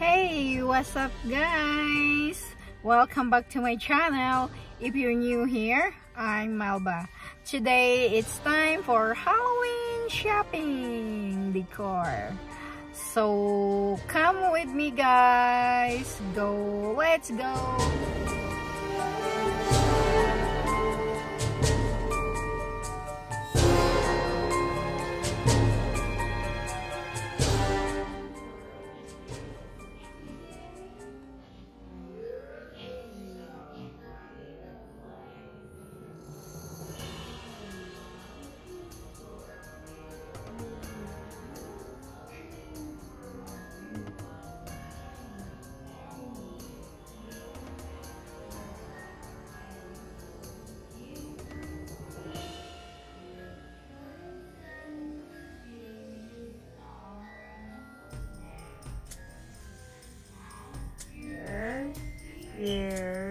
Hey, what's up guys? Welcome back to my channel. If you're new here, I'm Melba. Today, it's time for Halloween shopping decor. So, come with me guys. Go, let's go. Yeah.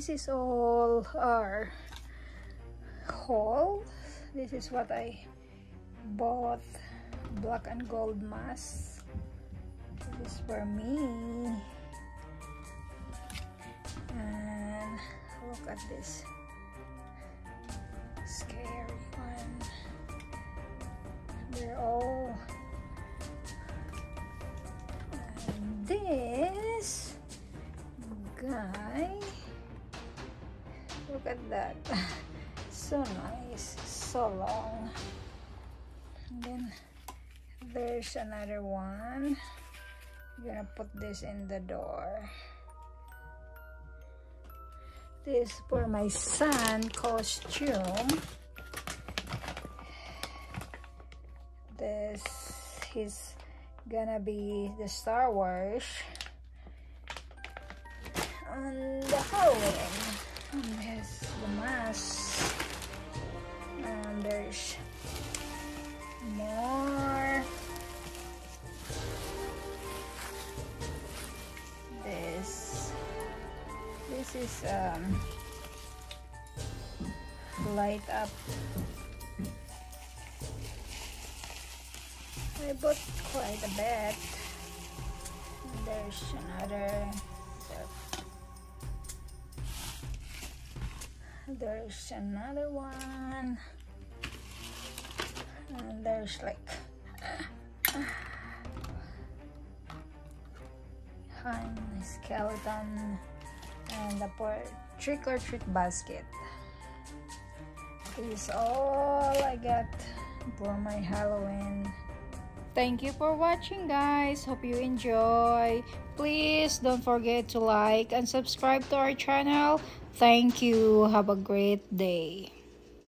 This is all our haul. This is what I bought. Black and gold mask. This is for me. And look at this so nice so long. And then there's another one. I'm gonna put this in the door. This for my son costume. This he's gonna be the Star Wars on the Halloween. And there's the mask. and there's more. This this is um light up. I bought quite a bit. There's another there's another one and there's like a skeleton and a trick or treat basket is all I got for my Halloween Thank you for watching guys. Hope you enjoy. Please don't forget to like and subscribe to our channel. Thank you. Have a great day.